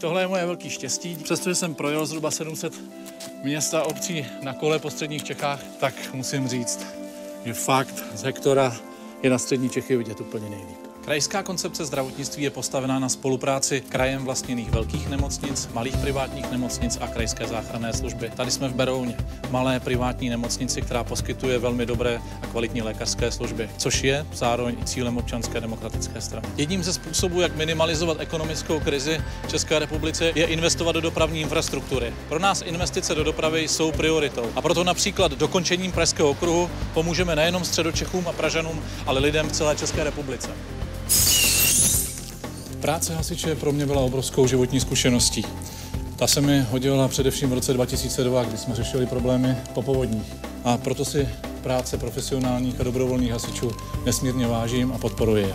Tohle je moje velké štěstí. Přestože jsem projel zhruba 700 měst a obcí na kole po středních Čechách, tak musím říct, že fakt z hektora je na střední Čechy vidět úplně nejlíp. Krajská koncepce zdravotnictví je postavená na spolupráci krajem vlastněných velkých nemocnic, malých privátních nemocnic a krajské záchranné služby. Tady jsme v Berouně, malé privátní nemocnici, která poskytuje velmi dobré a kvalitní lékařské služby, což je zároveň i cílem občanské demokratické strany. Jedním ze způsobů, jak minimalizovat ekonomickou krizi v České republice, je investovat do dopravní infrastruktury. Pro nás investice do dopravy jsou prioritou a proto například dokončením Pražského okruhu pomůžeme nejenom středočechům a Pražanům, ale lidem v celé České republice. Práce hasiče pro mě byla obrovskou životní zkušeností. Ta se mi hodila především v roce 2002, kdy jsme řešili problémy po povodních. A proto si práce profesionálních a dobrovolných hasičů nesmírně vážím a podporuji je.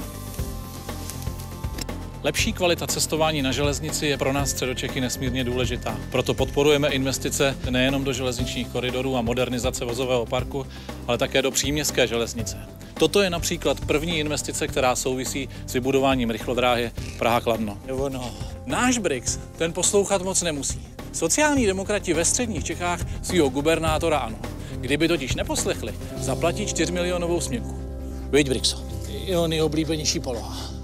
Lepší kvalita cestování na železnici je pro nás středočechy nesmírně důležitá. Proto podporujeme investice nejenom do železničních koridorů a modernizace vozového parku, ale také do příměstské železnice. Toto je například první investice, která souvisí s vybudováním rychlodráhy Praha-Kladno. No. Náš BRICS ten poslouchat moc nemusí. Sociální demokrati ve středních Čechách svého gubernátora ano. Kdyby totiž neposlechli, zaplatí 4 milionovou směnku. Víď, Brixo, je on nejoblíbenější poloha.